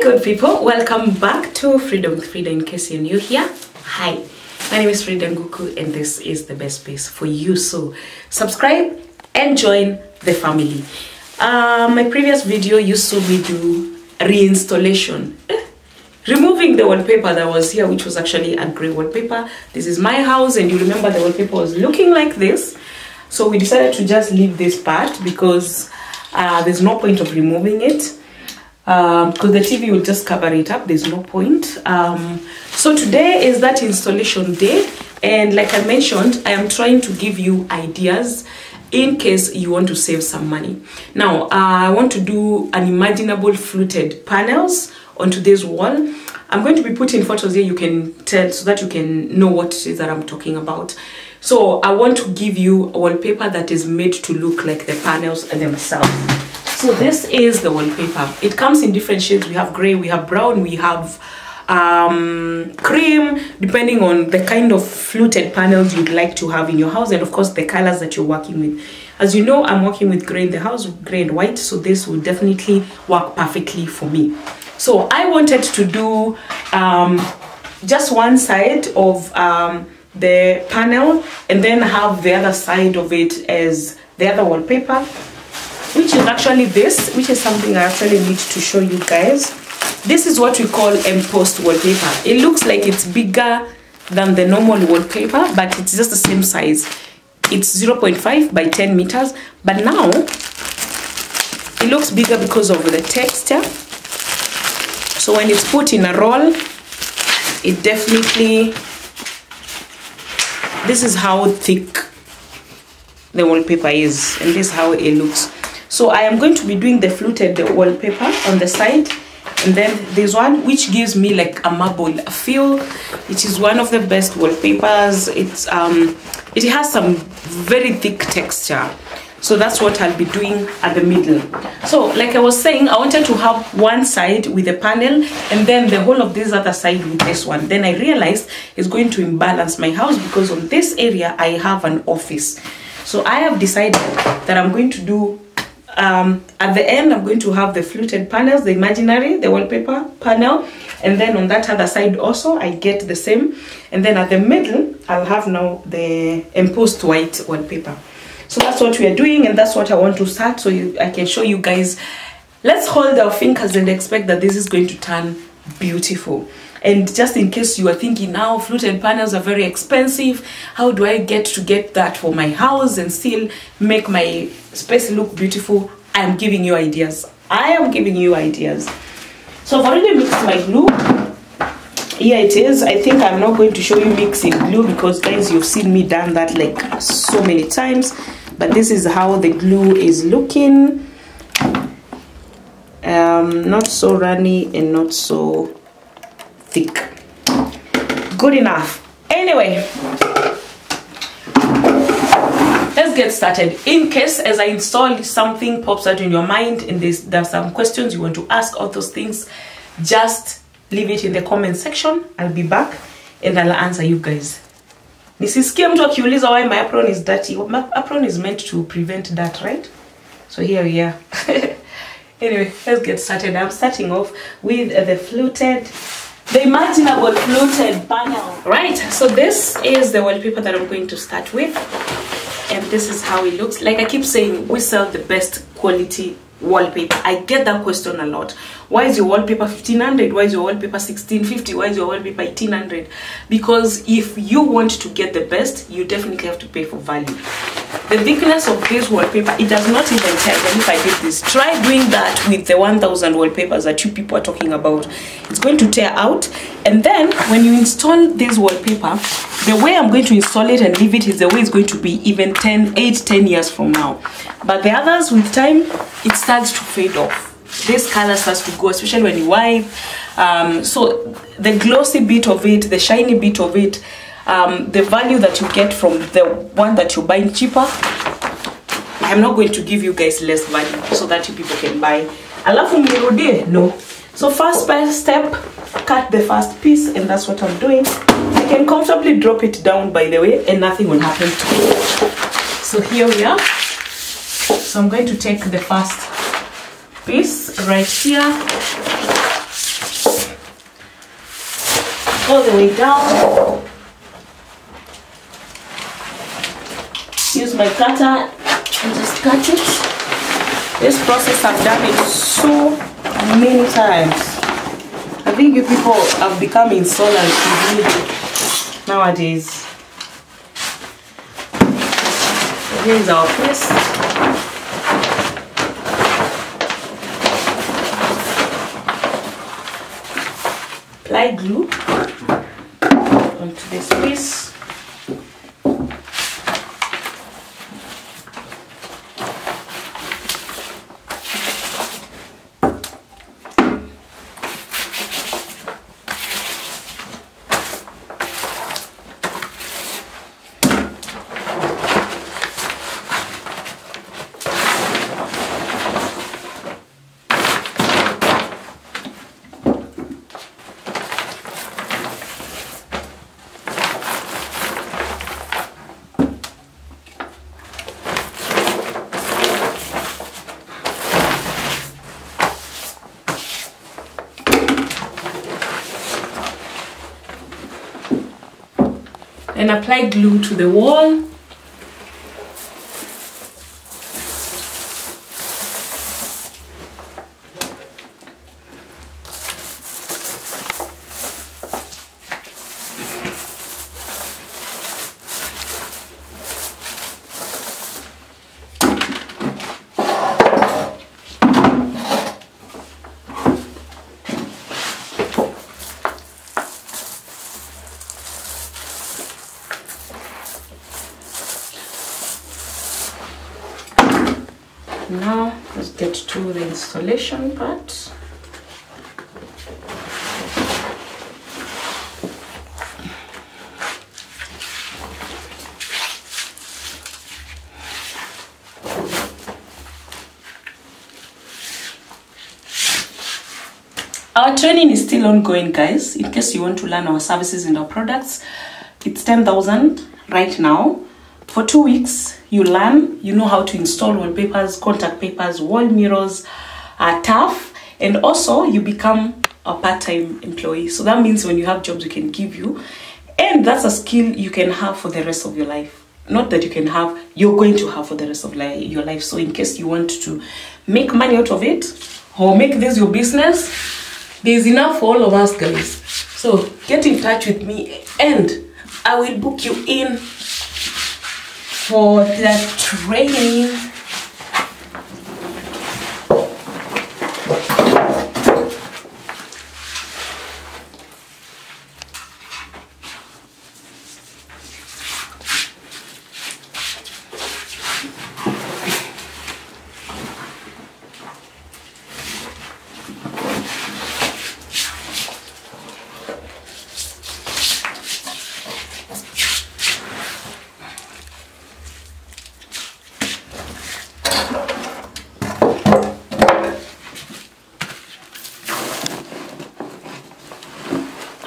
good people. Welcome back to freedom with Fridah in case you're new here. Hi my name is Fridah Nguku and this is the best place for you. So subscribe and join the family. Uh, my previous video you saw me do reinstallation. Eh, removing the wallpaper that was here which was actually a gray wallpaper. This is my house and you remember the wallpaper was looking like this. So we decided to just leave this part because uh, there's no point of removing it because the TV will just cover it up. There's no point. Um, so today is that installation day, and like I mentioned, I am trying to give you ideas in case you want to save some money. Now, uh, I want to do unimaginable fluted panels on today's wall. I'm going to be putting photos here you can tell so that you can know what it is that I'm talking about. So I want to give you a wallpaper that is made to look like the panels themselves. So this is the wallpaper. It comes in different shades. We have gray, we have brown, we have um, cream, depending on the kind of fluted panels you'd like to have in your house, and of course the colors that you're working with. As you know, I'm working with gray in the house, gray and white, so this will definitely work perfectly for me. So I wanted to do um, just one side of um, the panel and then have the other side of it as the other wallpaper which is actually this which is something i actually need to show you guys. This is what we call embossed wallpaper. It looks like it's bigger than the normal wallpaper but it's just the same size. It's 0.5 by 10 meters but now it looks bigger because of the texture. So when it's put in a roll it definitely this is how thick the wallpaper is and this is how it looks so i am going to be doing the fluted wallpaper on the side. And then there's one which gives me like a marble feel it is one of the best wallpapers. It's um it has some very thick texture. So that's what i'll be doing at the middle. So like i was saying i wanted to have one side with a panel and then the whole of this other side with this one. Then i realized it's going to imbalance my house because on this area i have an office. So i have decided that i'm going to do um, at the end i'm going to have the fluted panels the imaginary the wallpaper panel. And then on that other side also i get the same. And then at the middle i'll have now the embossed white wallpaper. So that's what we are doing and that's what i want to start so you, i can show you guys. Let's hold our fingers and expect that this is going to turn beautiful and just in case you are thinking now fluted panels are very expensive how do i get to get that for my house and still make my space look beautiful? I am giving you ideas. I am giving you ideas. So i've already mixed my glue. Here it is. I think i'm not going to show you mixing glue because guys you've seen me done that like so many times. But this is how the glue is looking. Um not so runny and not so thick. Good enough. Anyway let's get started. In case as i install something pops out in your mind and there's there's some questions you want to ask all those things just leave it in the comment section. I'll be back and i'll answer you guys. Nisisikie mtu akiuliza why my apron is dirty. My apron is meant to prevent that right? So here we are. Anyway let's get started. I'm starting off with the fluted the imaginable fluted panel right so this is the wallpaper that i'm going to start with and this is how it looks. Like i keep saying we sell the best quality wallpaper. I get that question a lot. Why is your wallpaper 1500 why is your wallpaper 1650 why is your wallpaper 1800 because if you want to get the best you definitely have to pay for value the thickness of this wallpaper it does not even tell them if i did this. Try doing that with the 1000 wallpapers that you people are talking about. It's going to tear out. And then when you install this wallpaper the way i'm going to install it and leave it is the way it's going to be even 10 8 10 years from now. But the others with time it starts to fade off. This color starts to go especially when you wipe. Um, so the glossy bit of it the shiny bit of it um, the value that you get from the one that you're buying cheaper i'm not going to give you guys less value so that you people can buy. Alafu mnirudie no. So first step cut the first piece and that's what i'm doing. I can comfortably drop it down by the way and nothing will happen to so here we are. So i'm going to take the first piece right here. All the way down. Use my cutter and just cut it. This process I've done it so many times. I think you people have become installers nowadays. Here's our paste. apply glue onto this piece and apply glue to the wall now let's the installation part. Our training is still ongoing guys. In case you want to learn our services and our products it's 10000 right now for two weeks you learn you know how to install wallpapers contact papers wall mirrors uh, tough and also you become a part-time employee. So that means when you have jobs we can give you and that's a skill you can have for the rest of your life. Not that you can have you're going to have for the rest of li- your life. So in case you want to make money out of it or make this your business there's enough for all of us guys. So get in touch with me and i will book you in for the training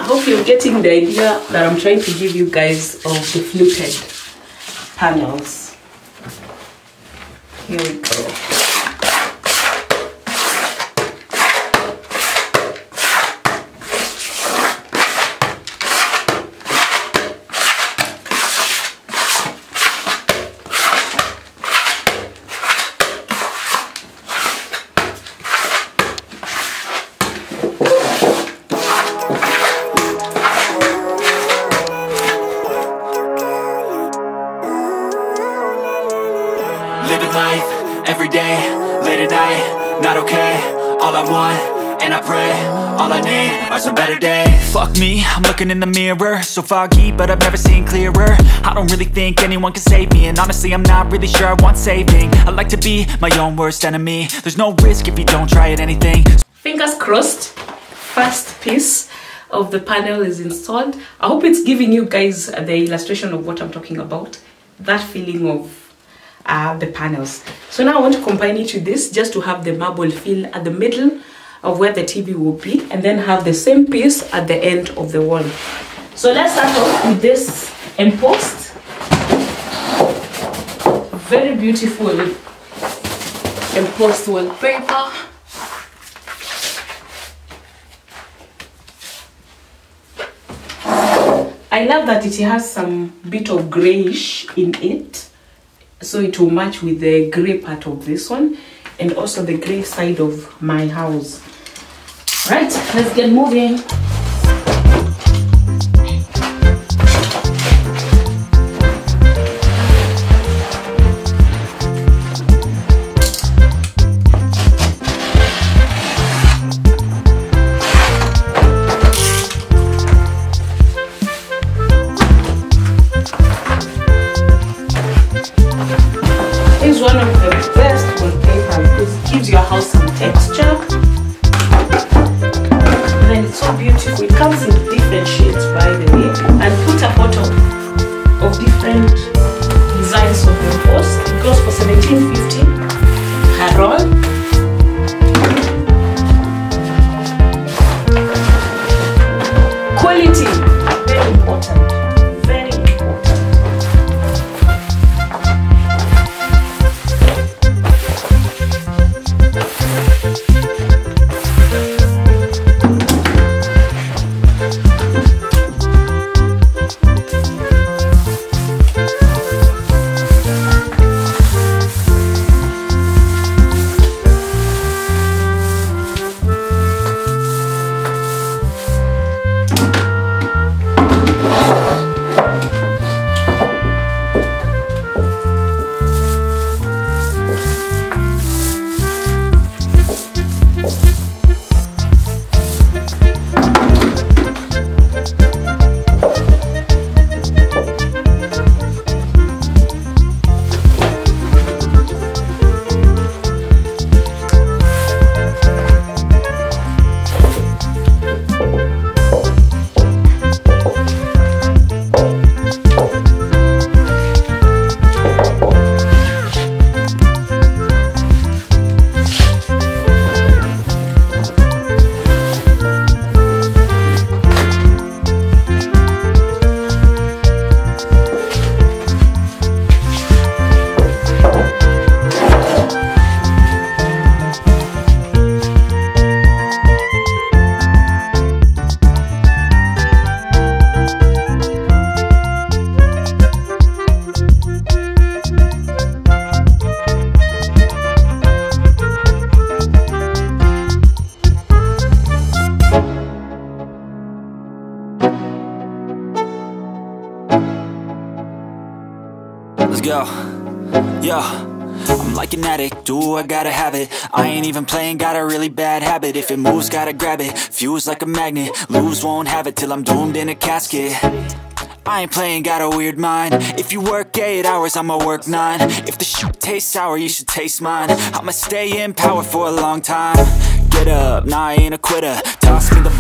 I hope you're getting the idea that I'm trying to give you guys of the fluted panels. Here we go. Looking in the mirror. So foggy, but I've never seen clearer. I don't really think anyone can save me And honestly, I'm not really sure I want saving. I like to be my own worst enemy. There's no risk if you don't try at anything. Fingers crossed, first piece of the panel is installed. I hope it's giving you guys the illustration of what I'm talking about. That feeling of uh, the panels. So now I want to combine it with this just to have the marble feel at the middle of where the TV will be and then have the same piece at the end of the wall. So let's start off with this embossed. Very beautiful embossed wallpaper. I love that it has some bit of grayish in it. So it will match with the grey part of this one and also the grey side of my house. Right, let's get moving. Beautiful. It comes in different shades by the way. And put a photo of different designs of your house. It goes for 1750 per do I gotta have it. I ain't even playing, got a really bad habit. If it moves, gotta grab it, fuse like a magnet. Lose, won't have it till I'm doomed in a casket. I ain't playing, got a weird mind. If you work 8 hours, I'ma work 9 If the shoot tastes sour, you should taste mine. I'ma stay in power for a long time. Get up, nah I ain't a quitter. Toss me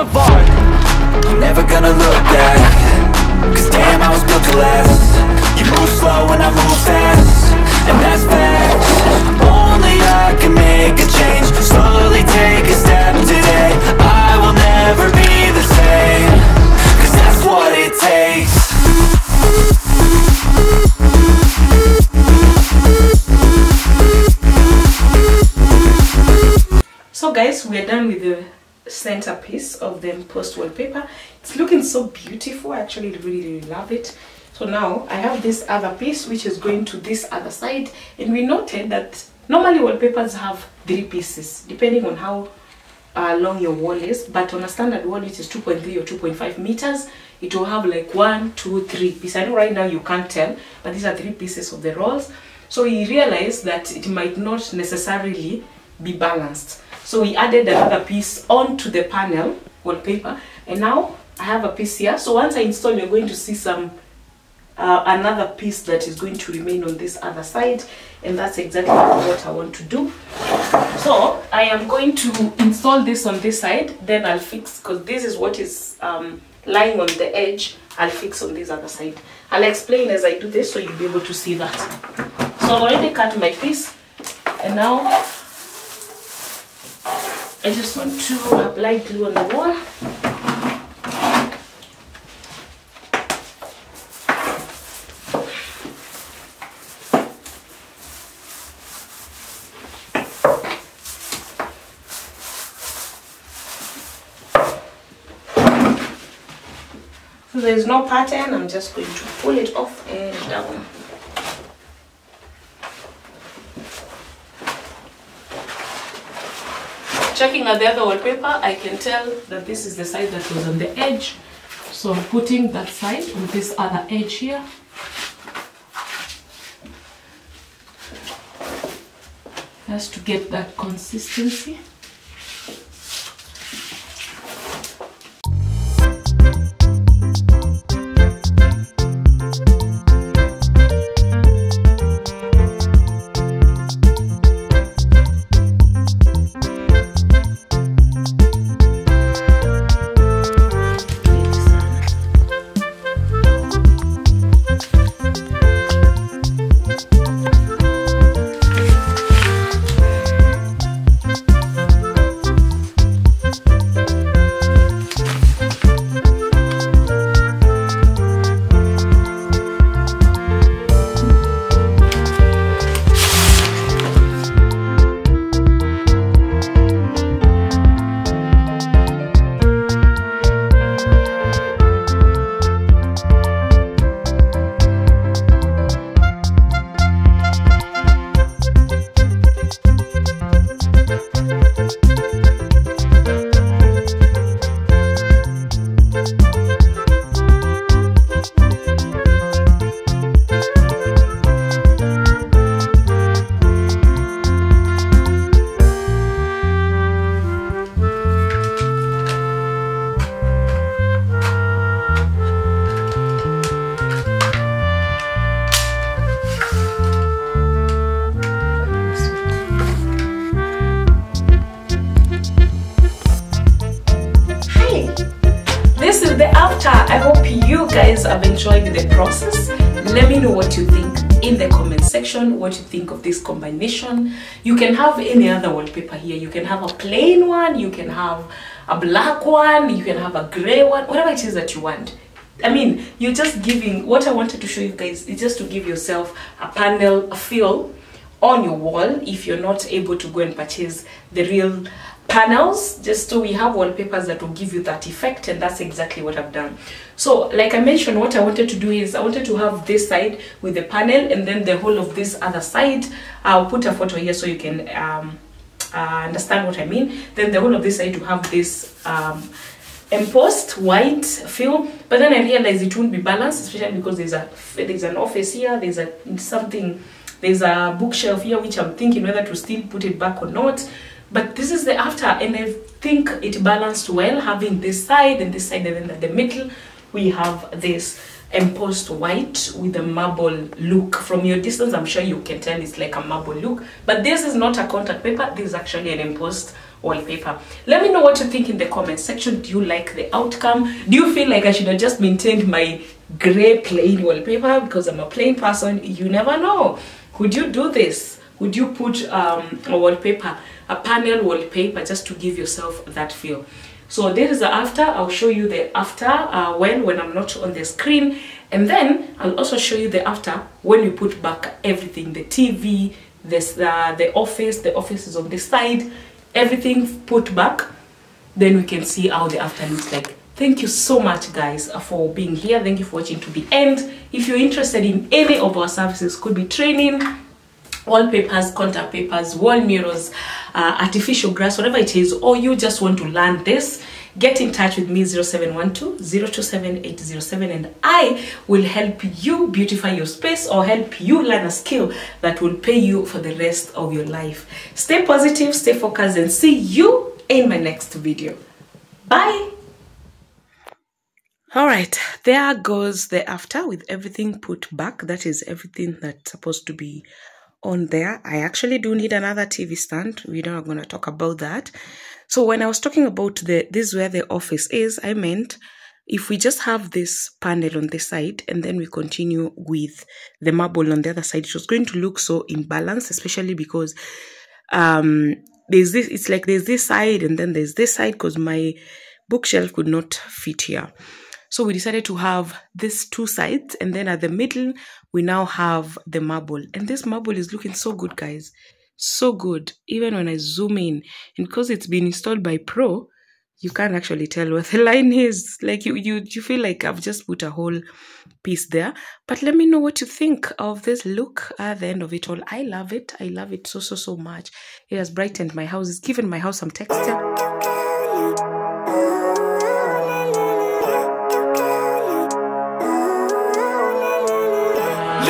a form of I'm never gonna look back. Cause damn, I was built to last. You move slow and I move fast. And that's facts Only I can make a change. Slowly take a step today. I will never be the same. Cause that's what it takes. So guys, we're done with the centerpiece of the post wallpaper. It's looking so beautiful. I actually really, really love it. so now I have this other piece which is going to this other side and we noted that normally wallpapers have three pieces depending on how uh, long your wall is but on a standard wall which is 2.3 or 2.5 meters it will have like one two three pieces i know right now you can't tell but these are three pieces of the rolls so we realized that it might not necessarily be balanced so we added another piece onto the panel wallpaper and now i have a piece here. So once i install you're going to see some uh, another piece that is going to remain on this other side. And that's exactly what I want to do. So I am going to install this on this side. Then I'll fix because this is what is um, lying on the edge. I'll fix on this other side. I'll explain as I do this so you'll be able to see that. So I've already cut my piece. And now I just want to apply glue on the wall So there's no pattern, I'm just going to pull it off and down. Checking at the other wallpaper, I can tell that this is the side that was on the edge. So I'm putting that side on this other edge here. Just to get that consistency. Enjoyed the process. Let me know what you think in the comment section what you think of this combination. You can have any other wallpaper here. You can have a plain one you can have a black one you can have a gray one whatever it is that you want. I mean, you're just giving what I wanted to show you guys is just to give yourself a panel, a feel on your wall if you're not able to go and purchase the real panels just so we have wallpapers that will give you that effect and that's exactly what I've done. So like I mentioned what I wanted to do is I wanted to have this side with the panel and then the whole of this other side I'll put a photo here so you can um, uh, understand what I mean. Then the whole of this side to have this um, embossed white feel but then I realized it won't be balanced especially because there's a there's an office here there's a something there's a bookshelf here which I'm thinking whether to still put it back or not but this is the after and I think it balanced well having this side and this side and then at the middle we have this embossed white with a marble look. From your distance I'm sure you can tell it's like a marble look. But this is not a contact paper this is actually an embossed wallpaper. Let me know what you think in the comment section. Do you like the outcome? Do you feel like i should have just maintained my gray plain wallpaper? Because i'm a plain person you never know. Could you do this would you put um, a wallpaper a panel wallpaper just to give yourself that feel so this is the after i'll show you the after uh, when when i'm not on the screen and then i'll also show you the after when you put back everything the tv this uh, the office the office is on this side everything put back then we can see how the after looks like Thank you so much, guys, for being here. Thank you for watching to the end. If you're interested in any of our services, could be training, wallpapers, contact papers, wall mirrors, uh, artificial grass, whatever it is, or you just want to learn this, get in touch with me 0712 027 807 and I will help you beautify your space or help you learn a skill that will pay you for the rest of your life. Stay positive, stay focused, and see you in my next video. Bye. All right, there goes the after with everything put back. That is everything that's supposed to be on there. I actually do need another TV stand. We're not going to talk about that. So when I was talking about the this where the office is, I meant if we just have this panel on this side and then we continue with the marble on the other side, it was going to look so imbalanced, especially because um there's this it's like there's this side and then there's this side because my bookshelf could not fit here. So we decided to have these two sides, and then at the middle, we now have the marble. And this marble is looking so good, guys. So good. Even when I zoom in, and because it's been installed by Pro, you can't actually tell where the line is. Like you, you, you feel like I've just put a whole piece there. But let me know what you think of this look at the end of it all. I love it. I love it so, so, so much. It has brightened my house. It's given my house some texture.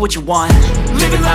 what you want. Living life